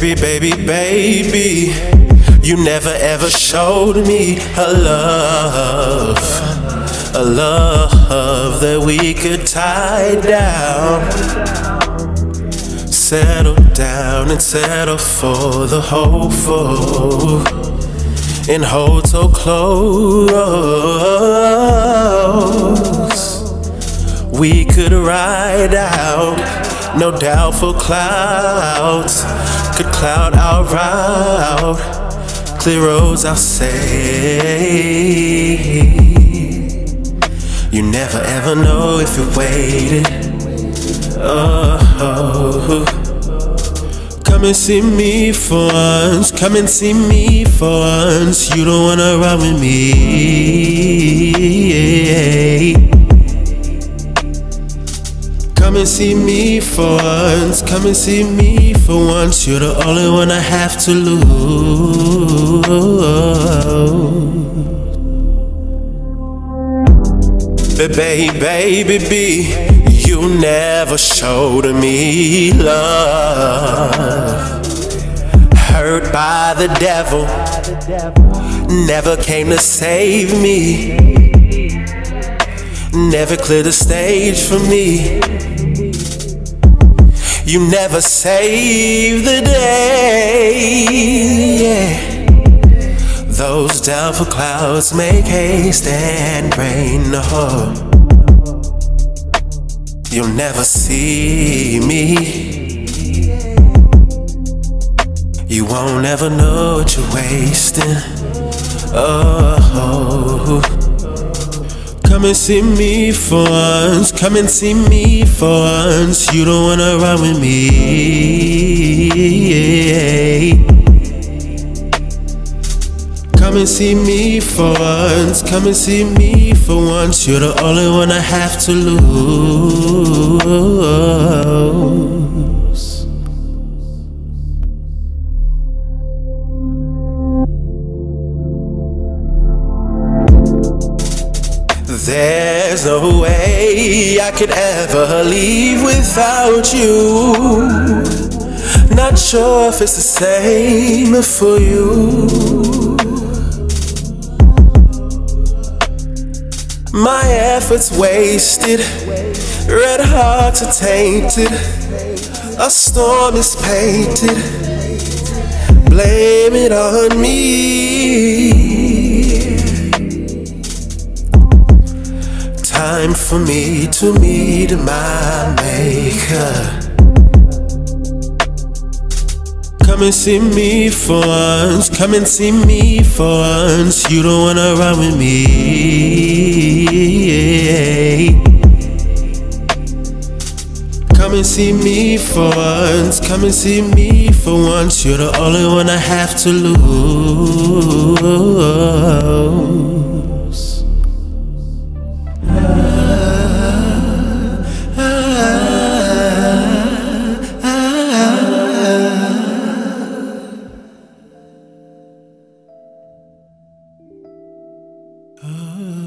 baby, baby, baby. You never ever showed me a love, a love that we could tie down. Settle down and settle for the hopeful and hold so close. We could ride out, no doubtful clouds could cloud our route. Clear roads, I'll say. You never ever know if you waited. Oh, come and see me for once. Come and see me for once. You don't wanna run with me. Come and see me for once. Come and see me for once. You're the only one I have to lose. Baby, baby, baby, you never showed me love. Hurt by the devil, never came to save me. Never cleared the stage for me. You never save the day. Yeah. Those doubtful clouds make haste and rain. No. You'll never see me. You won't ever know what you're wasting. Oh. Come and see me for once. Come and see me for once. You don't wanna run with me. Come and see me for once. Come and see me for once. You're the only one I have to lose. There's no way I could ever leave without you. Not sure if it's the same for you. My efforts wasted, red hearts are tainted, a storm is painted. Blame it on me. Time for me to meet my maker. Come and see me for once. Come and see me for once. You don't wanna run with me. Come and see me for once. Come and see me for once. You're the only one I have to lose. Oh.